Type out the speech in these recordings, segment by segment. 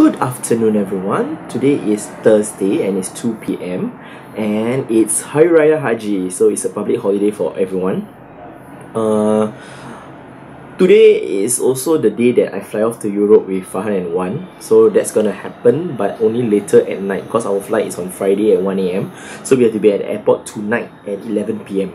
Good afternoon, everyone. Today is Thursday and it's 2 p.m. and it's Hari Raya Haji, so it's a public holiday for everyone. Uh, today is also the day that I fly off to Europe with Farhan and Wan, so that's gonna happen, but only later at night because our flight is on Friday at 1 a.m. So we have to be at the airport tonight at 11 p.m.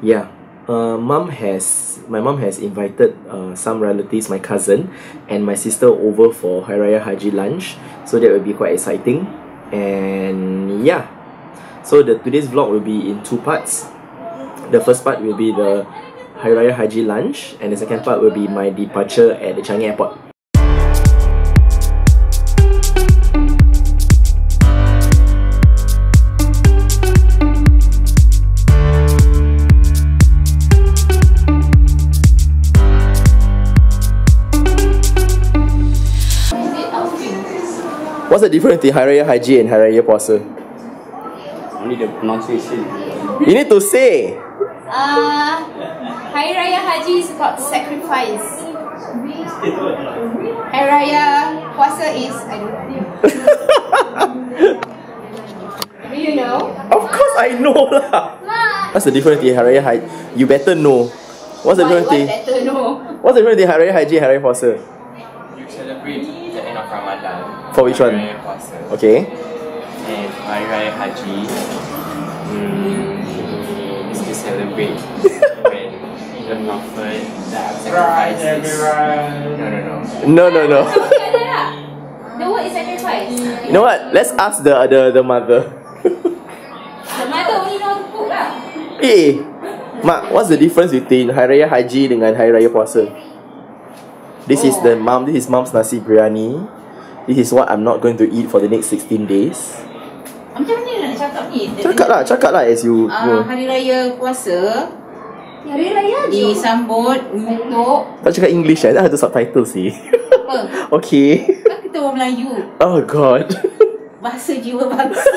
Yeah, uh, mom has my mom has invited uh, some relatives, my cousin and my sister over for Hari Raya Haji lunch. So that will be quite exciting. And yeah, so the today's vlog will be in two parts. The first part will be the Hari Raya Haji lunch, and the second part will be my departure at the Changi Airport. What's the difference between Hari Raya Haji and Hari Raya Puasa? Only the pronunciation. You need to say. Uh, Hari Raya Haji is about sacrifice. Hari Raya Puasa is I don't know. Do you know? Of course I know lah. What's the difference between Hari Raya Haji? You better know. What's the difference what between better know? What's the difference between Hari Raya Haji and Hari Raya Puasa? You celebrate the end of Ramadan. For which one? Hari Raya Puasa. Okay. And Hari Raya Haji mm, is to celebrate when the Prophet sacrifices. No, no, no. No, no, no. Tak? The word is sacrifice. You know what? Let's ask the the the mother. The mother only know how to cook lah. Eh, Mak, what's the difference between Hari Raya Haji dengan Hari Raya Puasa? This is the mom. This is mom's nasi biryani. This is what I'm not going to eat for the next 16 days. Macam mana nak cakap ni? Cakap lah, cakap lah as you go. hari raya puasa Hari Raya je. disambut untuk Tak cakap English eh, dah ada subtitle sih. apa? okay. Kan kita orang Melayu. Oh god. Bahasa jiwa bangsa.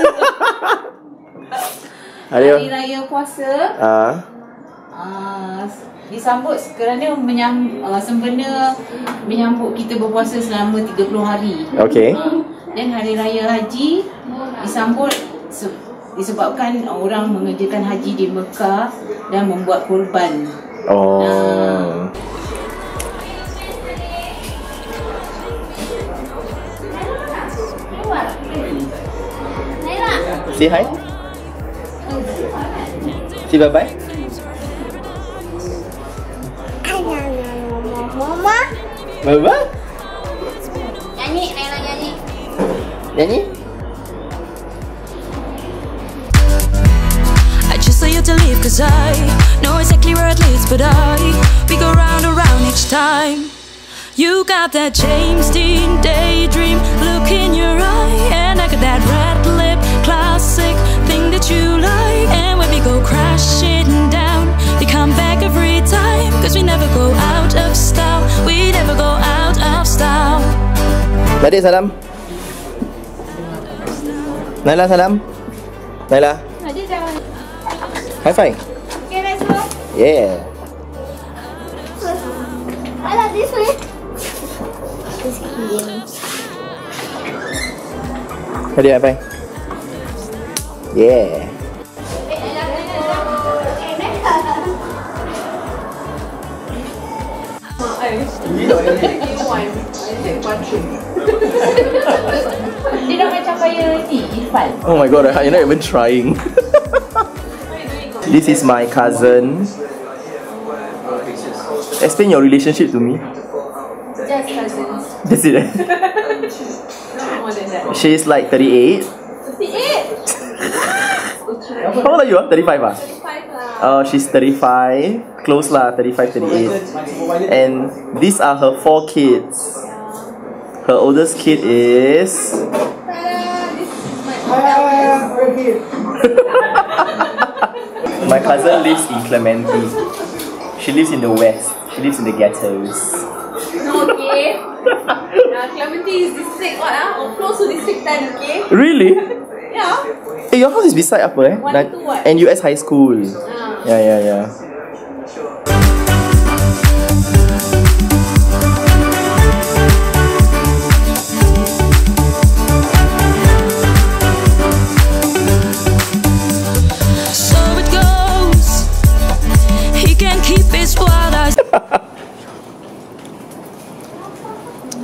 Hari hari raya puasa Ah, ah, disambut kerana menyam, ah, sempena menyambut kita berpuasa selama 30 hari. okay. Dan hari raya haji disambut se- disebabkan orang mengerjakan haji di Mekah dan membuat korban. Oh. Say hi. Say bye bye. Bye bye. Nyanyi, Naila nyanyi. Nyanyi. I just say you to leave cause I know exactly where it leads But I, we go round and round each time You got that James Dean daydream Adik salam. Naila salam. Naila. Ada dah. High five. Okay, let's go. Yeah. I like this way. Adik high five. Yeah. Dia dah macam kaya ni, Irfan. Oh my god, you're not even trying. this is my cousin. Explain your relationship to me. Just cousins. That's it. eh? Not more than that. She's like 38. 58. How old are you? ah? 35 ah? 5 lah. Uh, she's 35. Close lah, 35, 38. And these are her four kids. Her oldest kid is... My My cousin lives in Clementi. She lives in the west. She lives in the ghettos. Okay. uh, Clementi is district what ah? Or close to district 10, okay? Really? Yeah. Eh, your house is beside apa eh? One two what? NUS High School. Ah. Yeah, yeah, yeah.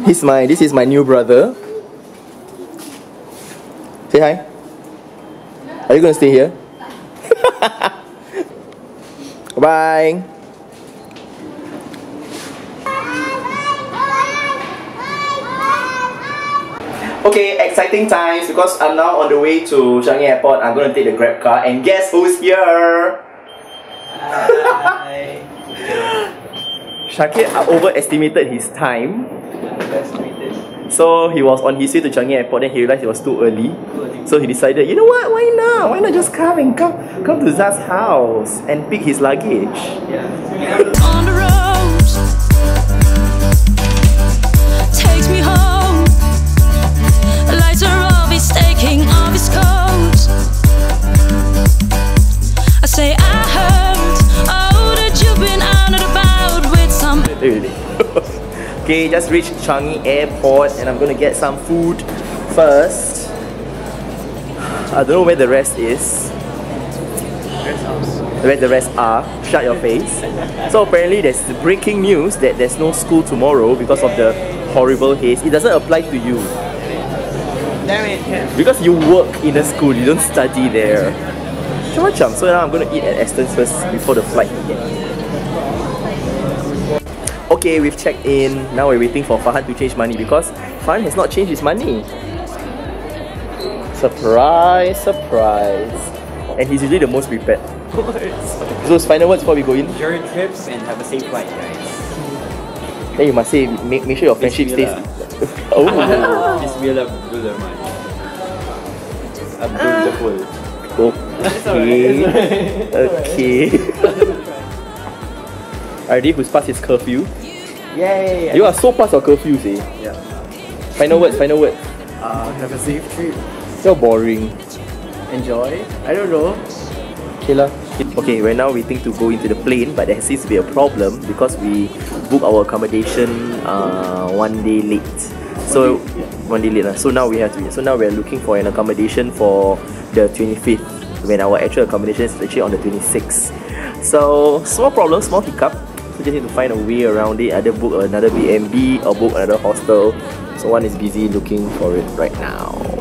He's my this is my new brother. Say hi. Are you gonna stay here? Bye. Okay, exciting times because I'm now on the way to Changi Airport. I'm gonna take the Grab car, and guess who's here? Shakir overestimated his time. So he was on his way to Changi Airport, then he realized it was too early. So he decided, you know what? Why not? Why not just come and come come to Zat's house and pick his luggage? on okay, just reached Changi Airport and I'm gonna get some food first. I don't know where the rest is. Where the rest are. Shut your face. So apparently there's breaking news that there's no school tomorrow because of the horrible haze. It doesn't apply to you. Damn it. Because you work in a school, you don't study there. So now I'm gonna eat at Aston's first before the flight. Okay, we've checked in. Now we're waiting for Farhan to change money because Farhan has not changed his money. Surprise, surprise. And he's usually the most prepared. So his final words before we go in. Enjoy your trips and have a safe flight, guys. Then you must say, make, make sure your friendship stays. Oh. Bismillah Abdul Rahman. Abdul Jaful. Ah. Okay. Okay. Ardi, who's past his curfew. Yay! You are so past your curfew, see. Yeah. Final words, final words. Uh, have a safe trip. You're boring. Enjoy. I don't know. Okay lah. Okay, we're now waiting to go into the plane, but there seems to be a problem because we booked our accommodation uh, one day late. So one day late lah. So now we have to. So now we're looking for an accommodation for the 25th, when our actual accommodation is actually on the 26th. So small problem, small hiccup. So just need to find a way around it. Either book another B&B or book another hostel. So one is busy looking for it right now.